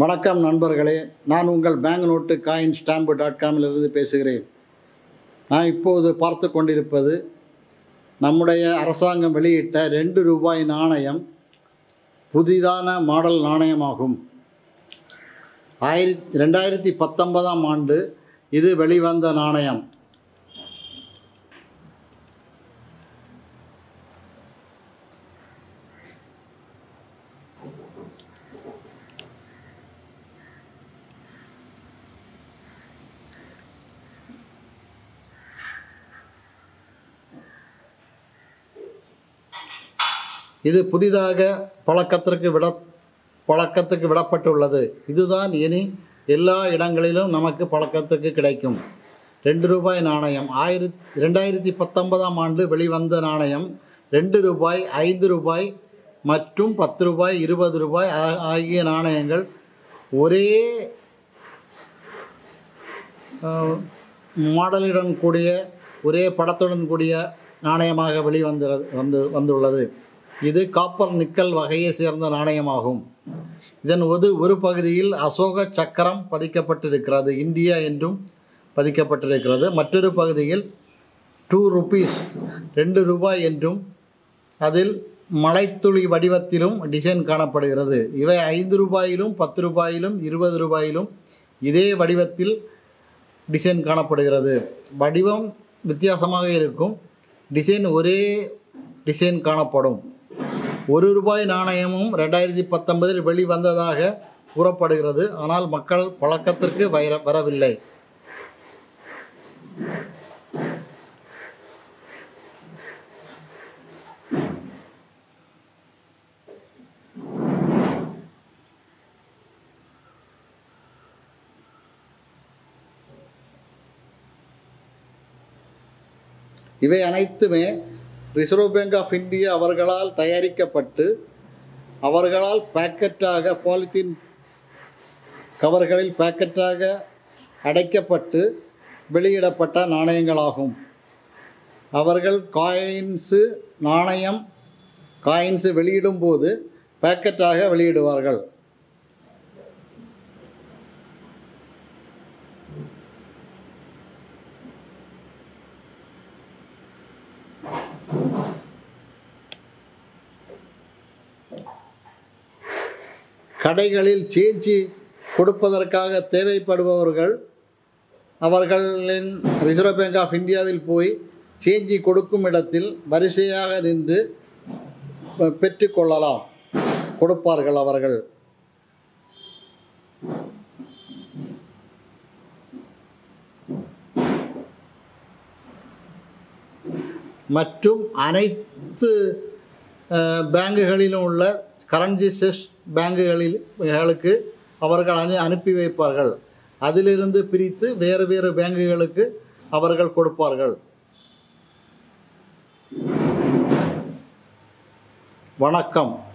வணக்கம் நண்பர்களே நான் உங்கள் bank note coin stamp dot காமிலிருந்து பேசுகிறேன். நான் இப்போது பார்த்து கொண்டிருப்பது நம்முடைய அரசாங்கம் வெளியிட்ட ரெண்டு ரூபாய் நாணயம் புதிதான மாடல் நாணயமாகும். ஆயிரத்தி ரெண்டாயிரத்தி பத்தொன்பதாம் ஆண்டு இது வெளிவந்த நாணயம். இது புதிதாக பழக்கத்திற்கு விட பழக்கத்துக்கு விடப்பட்டுள்ளது. இதுதான் இனி எல்லா இடங்களிலும் நமக்கு பழக்கத்துக்கு கிடைக்கும். ரெண்டு ரூபாய் நாணயம். ஆயிரத்தி ரெண்டாயிரத்தி பத்தொன்பதாம் ஆண்டு வெளிவந்த நாணயம். ரெண்டு ரூபாய் ஐந்து ரூபாய் மற்றும் பத்து ரூபாய் இருபது ரூபாய் ஆ- ஆகிய நாணயங்கள் ஒரே மாடலுடன் கூடிய ஒரே படத்துடன் கூடிய நாணயமாக வெளிவந்து வந்து வந்துள்ளது. இது காப்பர் நிக்கல் வகையை சேர்ந்த நாணயமாகும். இதன் ஒரு ஒரு பகுதியில் அசோக சக்கரம் பதிக்கப்பட்டிருக்கிறது இந்தியா என்றும் பதிக்கப்பட்டிருக்கிறது. மற்றொரு பகுதியில் டூ ருபீஸ் ரெண்டு ரூபாய் என்றும் அதில் மலைத்துளி வடிவத்திலும் டிசைன் காணப்படுகிறது. இவை ஐந்து ரூபாயிலும் பத்து ரூபாயிலும் இருபது ரூபாயிலும் இதே வடிவத்தில் டிசைன் காணப்படுகிறது. வடிவம் வித்தியாசமாக இருக்கும். டிசைன் ஒரே டிசைன் காணப்படும். ஒரு ரூபாய் நாணயமும் ரெண்டாயிரத்தி பத்தொன்பதில் வெளிவந்ததாக கூறப்படுகிறது. ஆனால் மக்கள் பழக்கத்திற்கு வைர வரவில்லை. இவை அனைத்துமே ரிசர்வ் பேங்க் ஆஃப் இந்தியா அவர்களால் தயாரிக்கப்பட்டு அவர்களால் பாக்கெட்டாக பாலித்தீன் கவர்களில் பாக்கெட்டாக அடைக்கப்பட்டு வெளியிடப்பட்ட நாணயங்களாகும். அவர்கள் காயின்ஸு நாணயம் காயின்ஸு வெளியிடும்போது பாக்கெட்டாக வெளியிடுவார்கள். கடைகளில் சேஞ்சி கொடுப்பதற்காக தேவைப்படுபவர்கள் அவர்களின் ரிசர்வ் பேங்க் ஆஃப் இந்தியாவில் போய் சேஞ்சி கொடுக்கும் இடத்தில் வரிசையாக நின்று பெற்றுக்கொள்ளலாம் கொடுப்பார்கள் அவர்கள். மற்றும் அனைத்து பேங்குகளிலும் உள்ள கரன்சி செஸ் பேங்குகளிலுக்கு அவர்கள் அனு அனுப்பி வைப்பார்கள். அதிலிருந்து பிரித்து வேறு வேறு பேங்குகளுக்கு அவர்கள் கொடுப்பார்கள். வணக்கம்.